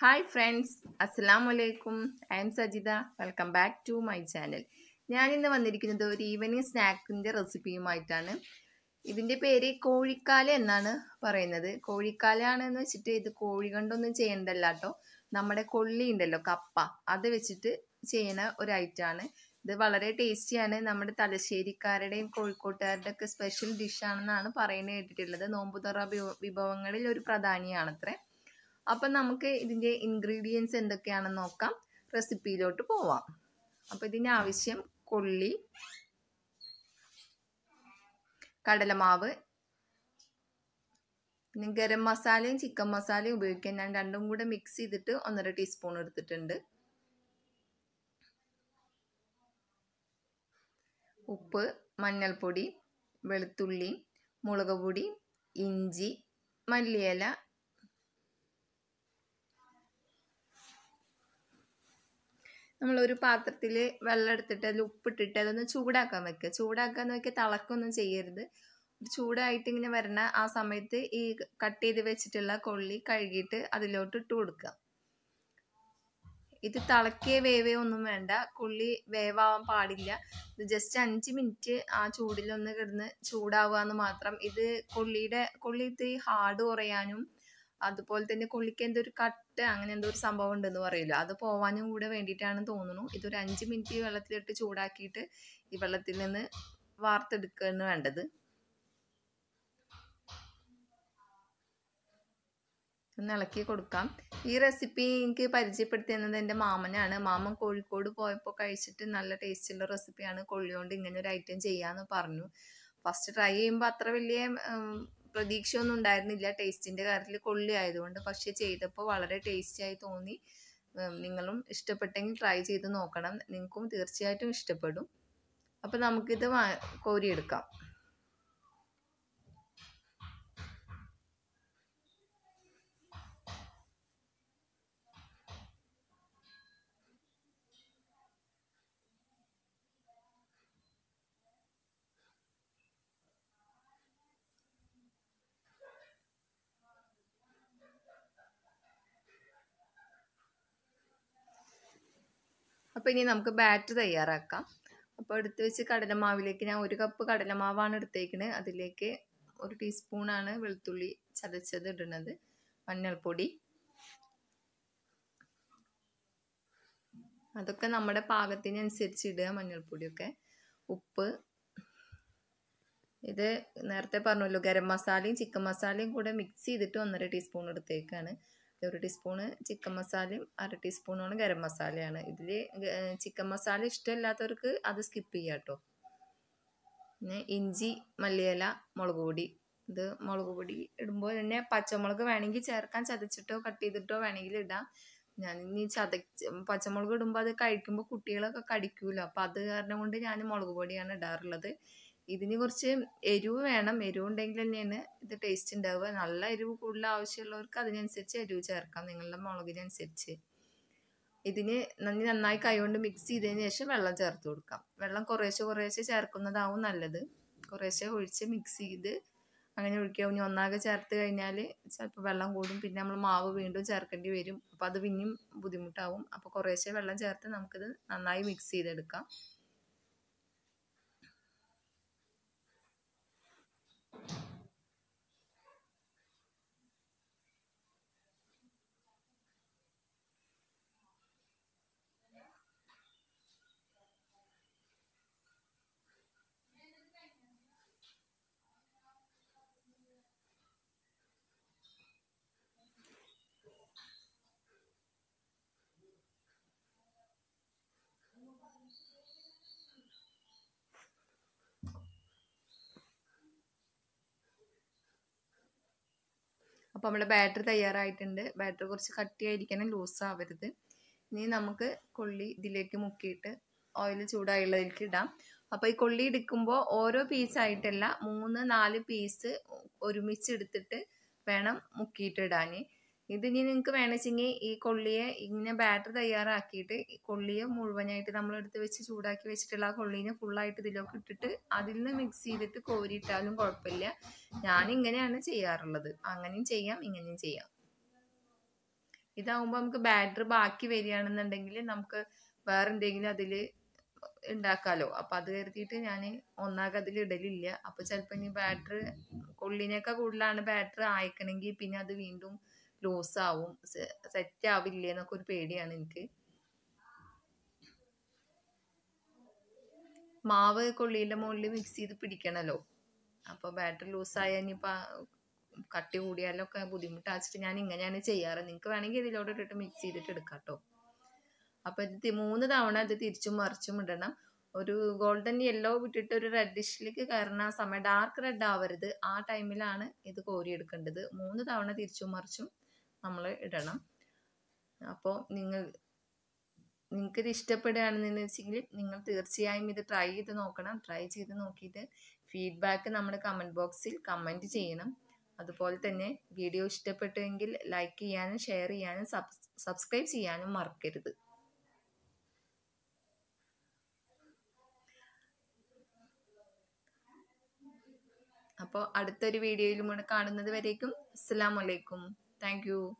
Hi friends അസ്സലാം വലൈക്കും I'm Sajitha welcome back to my channel ഞാൻ ഇന്ന് വന്നിരിക്കുന്നത് ഒരു ഈവനിങ് സ്നാക്കിന്റെ റെസിപ്പിയുമായിട്ടാണ് ഇതിന്റെ പേര് കോഴിക്കാല എന്നാണ് പറയുന്നത്. കോഴിക്കാലാണെന്ന് വെച്ചിട്ട് ഇത് കോഴി കൊണ്ടൊന്നും ചെയ്യണ്ടല്ല കേട്ടോ. നമ്മുടെ കൊള്ളി ഉണ്ടല്ലോ കപ്പ. അത് വെച്ചിട്ട് ചെയ്യുന്ന ഒരു ഐറ്റമാണ് ഇത് വളരെ ടേസ്റ്റിയാണ് നമ്മുടെ തലശ്ശേരിക്കാരുടെയും കോഴിക്കോട്ടുകാരുടെ ഒക്കെ സ്പെഷ്യൽ ഡിഷാണെന്നാണ് പറയുന്നത് കേട്ടിട്ടുള്ളത്. നോമ്പുതുറ വിഭവങ്ങളിൽ ഒരു പ്രധാനിയാണത്രേ. അപ്പം നമുക്ക് ഇതിന്റെ ഇൻഗ്രീഡിയൻസ് എന്തൊക്കെയാണെന്ന് നോക്കാം. റെസിപ്പിയിലോട്ട് പോവാം. അപ്പോൾ ഇതിന് ആവശ്യം കൊള്ളി കടലമാവ് പിന്നെ ഗരം മസാലയും ചിക്കൻ മസാലയും ഉപയോഗിക്കാൻ ഞാൻ രണ്ടും കൂടെ മിക്സ് ചെയ്തിട്ട് ഒന്നര ടീസ്പൂൺ എടുത്തിട്ടുണ്ട്. ഉപ്പ് മഞ്ഞൾപ്പൊടി വെളുത്തുള്ളി മുളക് ഇഞ്ചി മല്ലിയില നമ്മളൊരു പാത്രത്തിൽ വെള്ളം എടുത്തിട്ട് അതിൽ ഉപ്പിട്ടിട്ട് അതൊന്ന് ചൂടാക്കാൻ വെക്കുക ചൂടാക്കാൻ വെക്കുക തിളക്കൊന്നും ചെയ്യരുത്. ചൂടായിട്ട് ഇങ്ങനെ വരണ ആ സമയത്ത് ഈ കട്ട് ചെയ്ത് വെച്ചിട്ടുള്ള കൊള്ളി കഴുകിയിട്ട് അതിലോട്ട് ഇട്ട് കൊടുക്കുക ഇത് തിളക്കിയ വേവേ ഒന്നും വേണ്ട. കൊള്ളി വേവാവാൻ പാടില്ല. ഇത് ജസ്റ്റ് അഞ്ച് മിനിറ്റ് ആ ചൂടിലൊന്ന് കിടന്ന് ചൂടാവുക എന്ന് മാത്രം ഇത് കൊള്ളിയുടെ കൊള്ളി ഇത്തിരി ഹാർഡ് കുറയാനും അതുപോലെ തന്നെ കൊള്ളിക്ക് എന്തോ ഒരു കട്ട് അങ്ങനെ എന്തോ ഒരു സംഭവം ഉണ്ടെന്ന് പറയില്ല. അത് പോവാനും കൂടെ വേണ്ടിയിട്ടാണ് തോന്നുന്നു. ഇതൊരു അഞ്ച് മിനിറ്റ് വെള്ളത്തിലിട്ട് ചൂടാക്കിയിട്ട് ഈ വെള്ളത്തിൽ നിന്ന് വാർത്തെടുക്കുകയാണ് വേണ്ടത്. ഒന്ന് ഇളക്കി കൊടുക്കാം. ഈ റെസിപ്പി എനിക്ക് പരിചയപ്പെടുത്തി തന്നത് എന്റെ മാമനാണ്. മാമൻ കോഴിക്കോട് പോയപ്പോൾ കഴിച്ചിട്ട് നല്ല ടേസ്റ്റുള്ള റെസിപ്പിയാണ്. കൊള്ളിയോണ്ട് ഇങ്ങനെ ഒരു ഐറ്റം ചെയ്യാന്ന് പറഞ്ഞു. ഫസ്റ്റ് ട്രൈ ചെയ്യുമ്പോൾ അത്ര വലിയ പ്രതീക്ഷയൊന്നും ഉണ്ടായിരുന്നില്ല. ടേസ്റ്റിന്റെ കാര്യത്തിൽ കൊള്ളി ആയതുകൊണ്ട്. പക്ഷേ ചെയ്തപ്പോൾ വളരെ ടേസ്റ്റി ആയി തോന്നി. നിങ്ങളും ഇഷ്ടപ്പെട്ടെങ്കിൽ ട്രൈ ചെയ്ത് നോക്കണം. നിങ്ങൾക്കും തീർച്ചയായിട്ടും ഇഷ്ടപ്പെടും. അപ്പോൾ നമുക്കിത് കോരിയെടുക്കാം. അപ്പോൾ ഇനി നമുക്ക് ബാറ്റർ തയ്യാറാക്കാം. അപ്പോൾ എടുത്ത് വെച്ച് കടലമാവിലേക്ക് ഞാൻ ഒരു കപ്പ് കടലമാവാണ് എടുത്തേക്കുന്നത് അതിലേക്ക് ഒരു ടീസ്പൂണാണ് വെളുത്തുള്ളി ചതച്ചത് ഇടുന്നത്. മഞ്ഞൾപ്പൊടി. അതൊക്കെ നമ്മുടെ പാകത്തിനനുസരിച്ച് ഇടുക മഞ്ഞൾപ്പൊടിയൊക്കെ. ഉപ്പ്. ഇത് നേരത്തെ പറഞ്ഞല്ലോ ഗരം മസാലയും ചിക്കൻ മസാലയും കൂടെ മിക്സ് ചെയ്തിട്ട് ഒന്നര ടീസ്പൂൺ എടുത്തേക്കാണ്. ഒരു ടീസ്പൂണ് ചിക്കൻ മസാലയും അര ടീസ്പൂണാണ് ഗരം മസാലയാണ്. ഇതിൽ ചിക്കൻ മസാല ഇഷ്ടമില്ലാത്തവർക്ക് അത് സ്കിപ്പ് ചെയ്യാം കേട്ടോ. പിന്നെ ഇഞ്ചി മല്ലിയില മുളക് പൊടി. ഇത് മുളക് പൊടി ഇടുമ്പോൾ തന്നെ പച്ചമുളക് വേണമെങ്കിൽ ചേർക്കാൻ ചതച്ചിട്ടോ കട്ട് ചെയ്തിട്ടോ വേണമെങ്കിൽ ഇടാം. ഞാൻ ഇനി ചത പച്ചമുളക് ഇടുമ്പോൾ അത് കഴിക്കുമ്പോൾ കുട്ടികളൊക്കെ കടിക്കൂലോ. അപ്പം അത് കാരണം കൊണ്ട് ഞാൻ മുളക് പൊടിയാണ് ഇടാറുള്ളത്. ഇതിന് കുറച്ച് എരിവ് വേണം. എരിവ് ഉണ്ടെങ്കിൽ തന്നെയാണ് ഇത് ടേസ്റ്റ് ഉണ്ടാവുക നല്ല എരിവ് കൂടുതൽ ആവശ്യമുള്ളവർക്ക് അതിനനുസരിച്ച് എരിവ് ചേർക്കാം. നിങ്ങളുടെ മുളകിനനുസരിച്ച്. ഇതിന് നന്ദി നന്നായി കൈകൊണ്ട് മിക്സ് ചെയ്തതിന് ശേഷം വെള്ളം ചേർത്ത് കൊടുക്കാം. വെള്ളം കുറേശ്ശെ കുറേശ്ശെ ചേർക്കുന്നതാവും നല്ലത്. കുറേശ്ശെ ഒഴിച്ച് മിക്സ് ചെയ്ത് അങ്ങനെ ഒഴിക്കുക ഇനി ഒന്നാകെ ചേർത്ത് കഴിഞ്ഞാൽ ചിലപ്പോൾ വെള്ളം കൂടും. പിന്നെ നമ്മൾ മാവ് വീണ്ടും ചേർക്കേണ്ടി വരും. അപ്പോൾ അത് പിന്നെയും ബുദ്ധിമുട്ടാവും. അപ്പോൾ കുറേശ്ശെ വെള്ളം ചേർത്ത് നമുക്കിത് നന്നായി മിക്സ് ചെയ്തെടുക്കാം. അപ്പോൾ നമ്മുടെ ബാറ്റർ തയ്യാറായിട്ടുണ്ട്. ബാറ്റർ കുറച്ച് കട്ടിയായിരിക്കണം ലൂസ് ആവരുത് ഇനി നമുക്ക് കൊള്ളി ഇതിലേക്ക് മുക്കിയിട്ട് ഓയിൽ ചൂടായുള്ളതിലേക്ക് ഇടാം. അപ്പോൾ ഈ കൊള്ളി എടുക്കുമ്പോൾ ഓരോ പീസായിട്ടല്ല മൂന്ന് നാല് പീസ് ഒരുമിച്ച് എടുത്തിട്ട് വേണം മുക്കിയിട്ട് ഇടാൻ ഇത് ഇനി നിങ്ങൾക്ക് വേണമെച്ചെങ്കിൽ ഈ കൊള്ളിയെ ഇങ്ങനെ ബാറ്റർ തയ്യാറാക്കിയിട്ട് കൊള്ളിയെ മുഴുവനായിട്ട് നമ്മൾ എടുത്ത് വെച്ച് ചൂടാക്കി വെച്ചിട്ടുള്ള ആ കൊള്ളീനെ ഫുള്ളായിട്ട് ഇതിലേക്ക് ഇട്ടിട്ട് അതിൽ നിന്ന് മിക്സ് ചെയ്തിട്ട് കോരിയിട്ടാലും കുഴപ്പമില്ല. ഞാൻ ഇങ്ങനെയാണ് ചെയ്യാറുള്ളത്. അങ്ങനെയും ചെയ്യാം ഇങ്ങനെയും ചെയ്യാം. ഇതാവുമ്പോൾ നമുക്ക് ബാറ്റർ ബാക്കി വരികയാണെന്നുണ്ടെങ്കിൽ നമുക്ക് വേറെ എന്തെങ്കിലും അതിൽ ഉണ്ടാക്കാലോ അപ്പം അത് കരുതിയിട്ട് ഞാൻ ഒന്നാകെ അതിൽ ഇടലില്ല. അപ്പോൾ ചിലപ്പോൾ ഇനി ബാറ്റർ കൊള്ളിനേക്കാൾ കൂടുതലാണ് ബാറ്റർ അയക്കണമെങ്കിൽ പിന്നെ അത് വീണ്ടും ലോസ് ആവും സെറ്റ് ആവില്ലേ എന്നൊക്കെ ഒരു പേടിയാണ് എനിക്ക്. മാവ് കൊള്ളിയിലെ മുകളിൽ മിക്സ് ചെയ്ത് പിടിക്കണല്ലോ. അപ്പോൾ ബാറ്ററി ലൂസായ ഇനിയിപ്പോൾ കട്ടി കൂടിയാലൊക്കെ ബുദ്ധിമുട്ടാച്ചിട്ട് ഞാൻ ഇങ്ങനെയാണ് ചെയ്യാറ്. നിങ്ങൾക്ക് വേണമെങ്കിൽ ഇതിലോട്ട് ഇട്ടിട്ട് മിക്സ് ചെയ്തിട്ട് എടുക്കാം കേട്ടോ അപ്പോൾ ഇത് മൂന്ന് തവണ ഇത് തിരിച്ചും മറിച്ചും ഇടണം. ഒരു ഗോൾഡൻ യെല്ലോ വിട്ടിട്ട് ഒരു റെഡിഷിലേക്ക് കയറുന്ന സമയം ഡാർക്ക് റെഡ് ആവരുത്. ആ ടൈമിലാണ് ഇത് കോരിയെടുക്കേണ്ടത്. മൂന്ന് തവണ തിരിച്ചും മറിച്ചും നമ്മൾ ഇടണം. അപ്പോൾ നിങ്ങൾ നിങ്ങൾക്കിത് ഇഷ്ടപ്പെടുകയാണെന്ന് വെച്ചെങ്കിൽ നിങ്ങൾ തീർച്ചയായും ഇത് ട്രൈ ചെയ്ത് നോക്കണം. ട്രൈ ചെയ്ത് നോക്കിയിട്ട് ഫീഡ്ബാക്ക് നമ്മുടെ കമന്റ് ബോക്സിൽ കമന്റ് ചെയ്യണം. അതുപോലെ തന്നെ വീഡിയോ ഇഷ്ടപ്പെട്ടുവെങ്കിൽ ലൈക്ക് ചെയ്യാനും ഷെയർ ചെയ്യാനും സബ്സ്ക്രൈബ് ചെയ്യാനും മറക്കരുത്. അപ്പോൾ അടുത്തൊരു വീഡിയോയിലും കൂടെ കാണുന്നത് വരേക്കും. അസ്സാം വലൈക്കും Thank you.